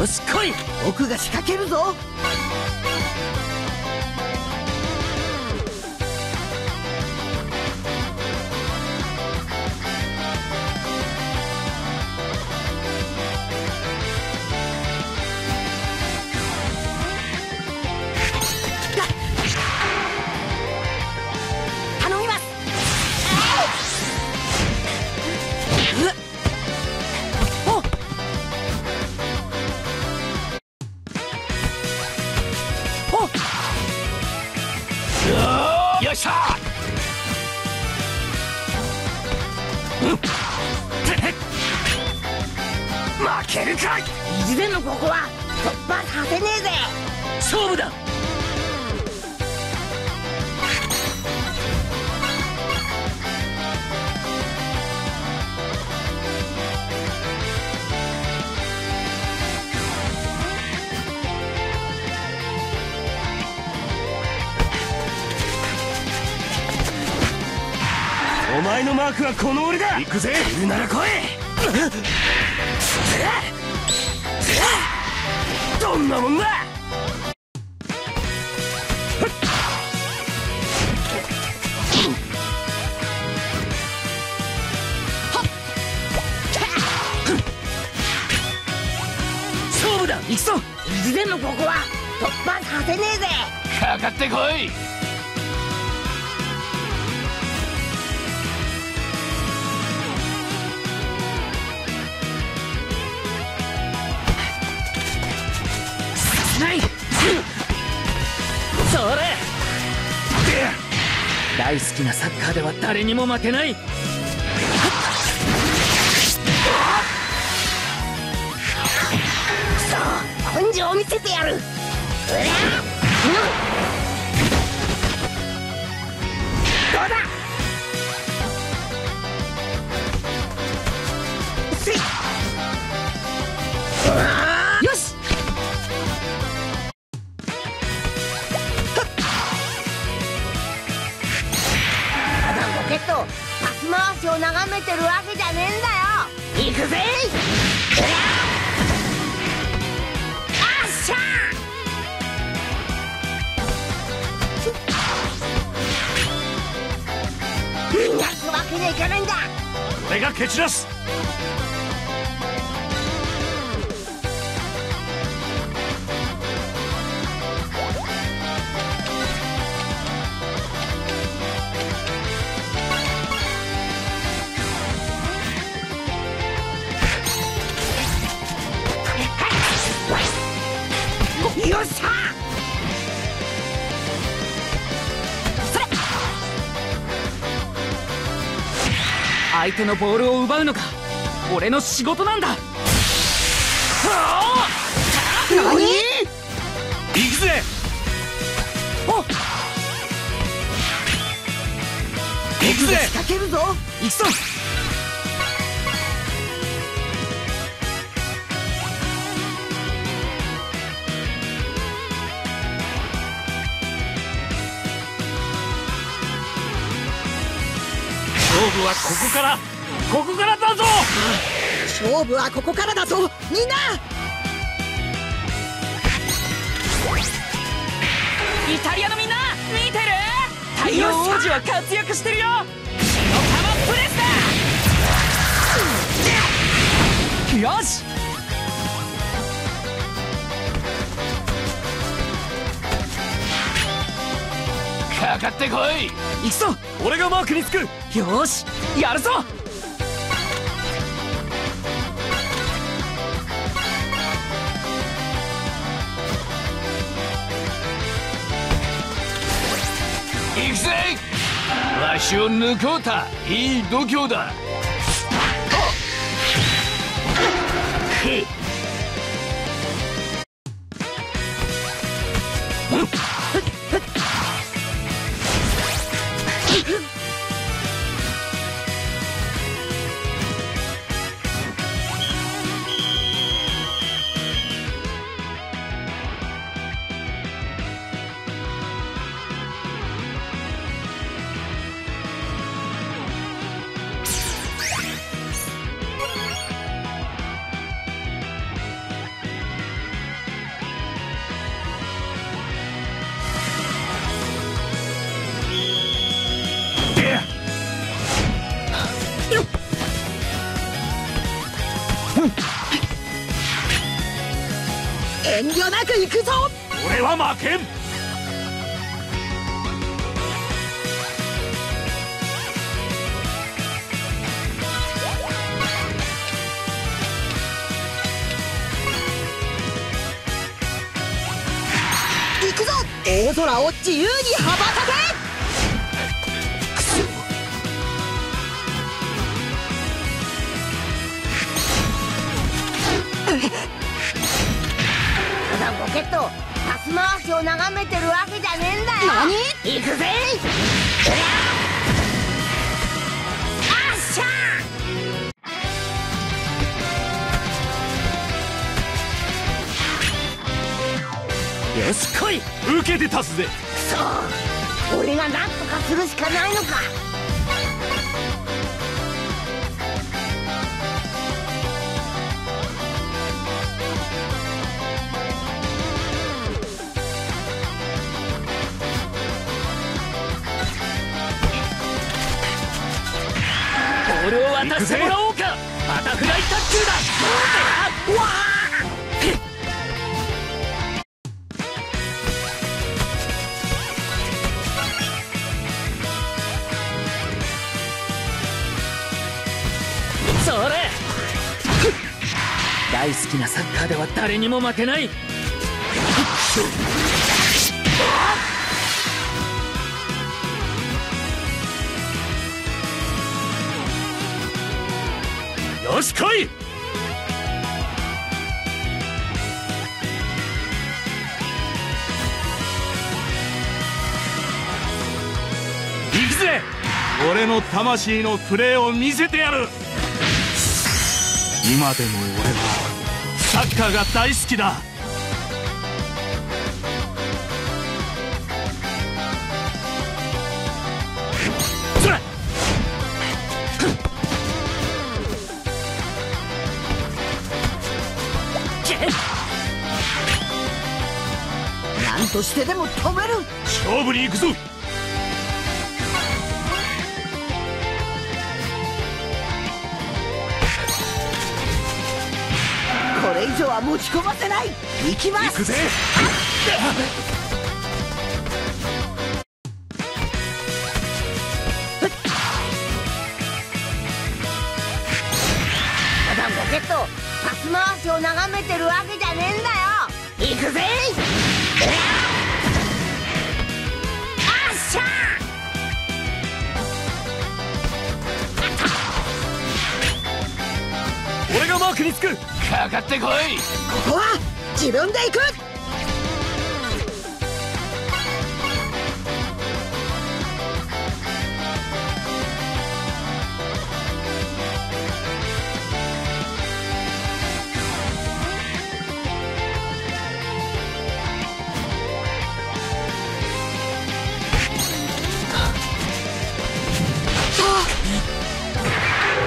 よし来い僕が仕掛けるぞークはこの俺だ。行くぜ。いるなら来い。どんなもんだ。くぞ。ここは突破させねえぜ。かかってこい大好きなサッカーでは誰にも負けない。さあ根性を見せてやる。がすわけにはいかないんだ。俺が蹴散らす。相手のボールを奪うのが俺の仕事なんだ。はあ何？行くぜ。お行くぜ。仕掛けるぞ。行くぞ負はここから。ここからだぞ。勝負はここからだぞ。みんな。イタリアのみんな見てる？太陽王子は活躍してるよ。のプレスだ。よしかかってこい！行くぞ！俺がマークにつく！よし！やるぞ！行くぜ！わしを抜こうた！いい度胸だ！慮なく行くぞ。俺は負けん。行くぞ。大空を自由に羽ばたけケットパス回しを眺めてるわけじゃねえんだよ。何？行くぜ。あっしゃよし来い。受けて立つぜ。くそ俺が何とかするしかないのか渡してもらおうかバタフライ卓球だうわそれ 大好きなサッカーでは誰にも負けない。よし来い。行くぜ。俺の魂のプレーを見せてやる。今でも俺はサッカーが大好きだ。としてでも止める。勝負に行くぞ。これ以上は持ち込ませない。行きます。行くぜ。ただボケットパス回しを眺めてるわけじゃねえんだよ。行くぜつく。かかってこい。ここは自分で行く。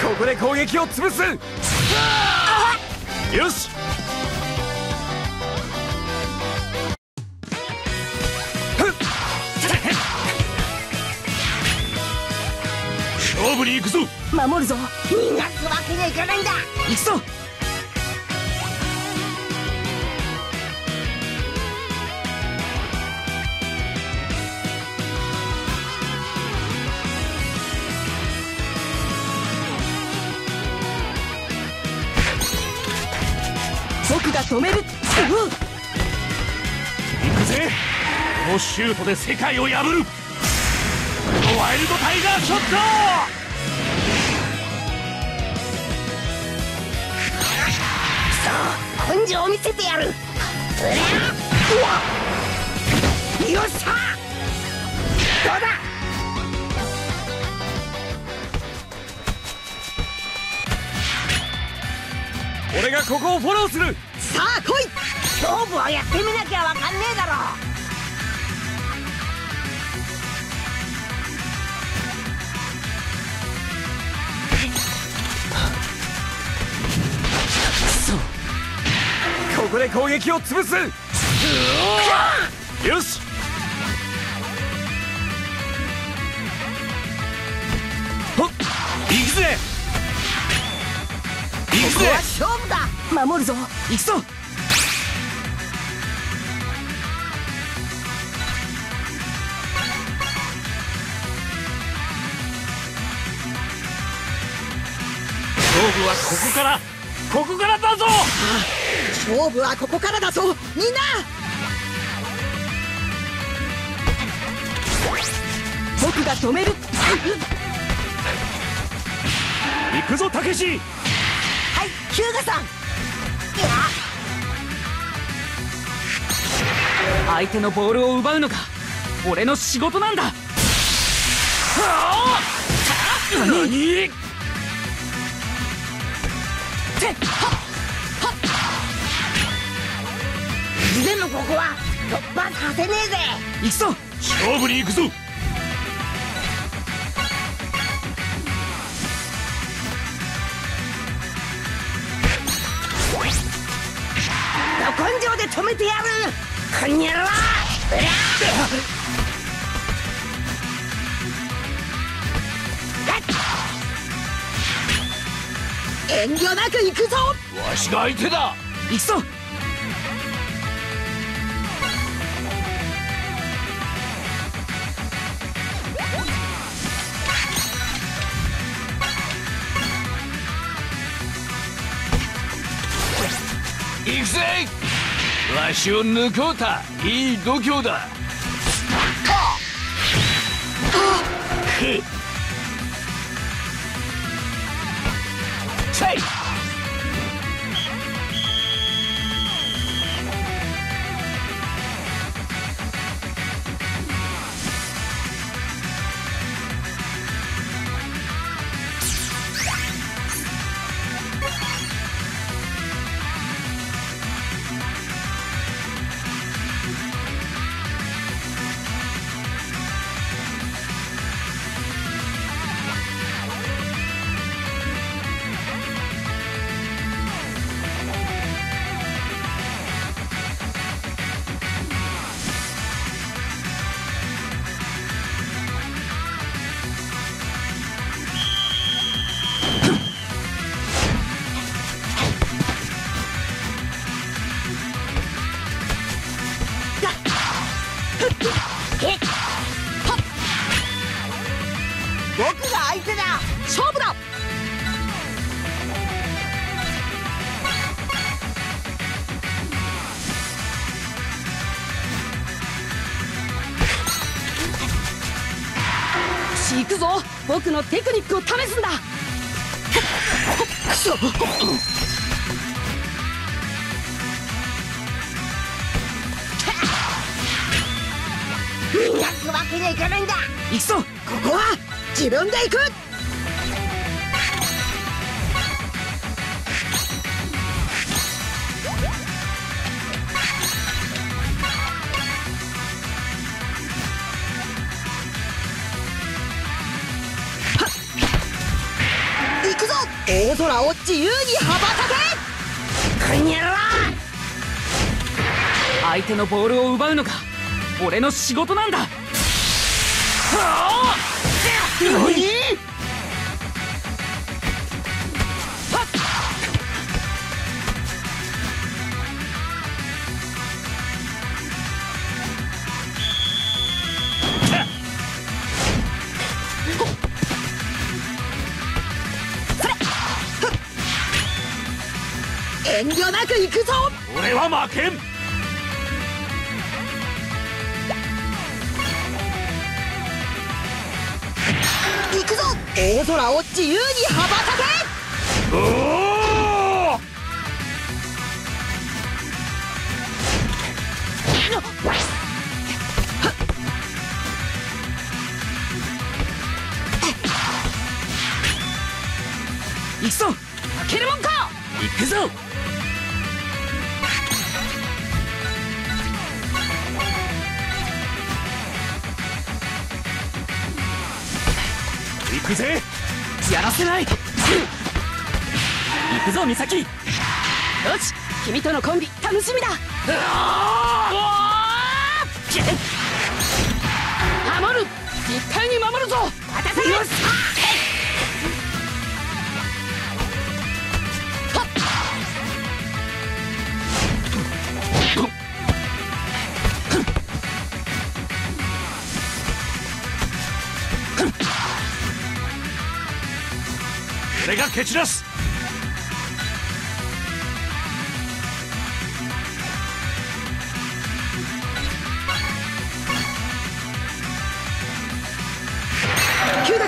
ここで攻撃を潰すよし。勝負に行くぞ。守るぞ。逃がすわけにはいかないんだ。行くぞが止める。うっ行くぜ。このシュートで世界を破る。ワイルドタイガーショッ根性を見せてやる。うわうわよっしゃ。どうだ。ト俺がここをフォローするさあ来い。勝負はやってみなきゃわかんねえだろ。ここで攻撃を潰す。よし。ほっ行くぜ。行くぜ。ここは勝負だ守るぞ。行くぞ。はここから。ここからだぞ。勝負はここからだぞ。みんな。僕が止める。行くぞたけし。はい日向さん。相手のボールを奪うのが俺の仕事なんだ。はあ何？でもここは突破させねえぜ。行くぞ。勝負に行くぞめてやる。こんにゃ遠慮なく行くぞ。わしが相手だ。行くぞ。行くぜわしを抜こうた。いい度胸だ。せい逃がすわけにはいかないんだ行くぞここは自分で行く行くぞ大空を自由に羽ばたけ！こんにゃろう相手のボールを奪うのが俺の仕事なんだ。はあ！何遠慮なく行くぞ。俺は負けん。行くぞ。大空を自由に羽ばたけ。おお行くぞ。行くぞ行くぜ。やらせない。行くぞ美咲。よし君とのコンビ楽しみだ。守る。絶対に守るぞ。渡せよし俺が蹴散らす。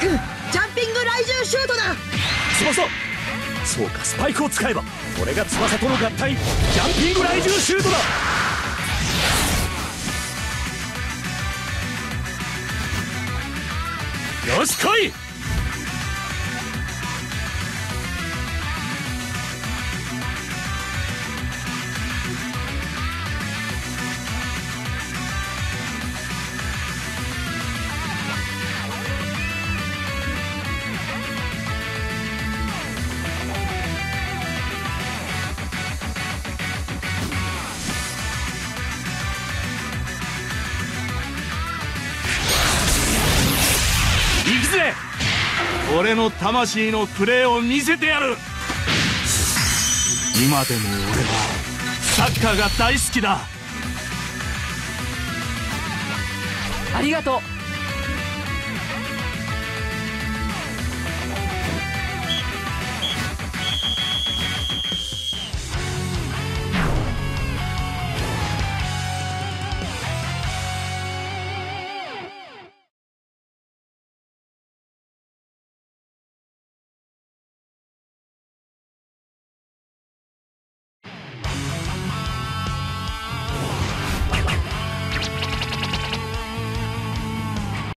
君ジャンピング雷獣シュートだ。翼。そうかスパイクを使えば俺が翼との合体ジャンピング雷獣シュートだ。よし来い。俺の魂のプレーを見せてやる。今でも俺はサッカーが大好きだ。ありがとう。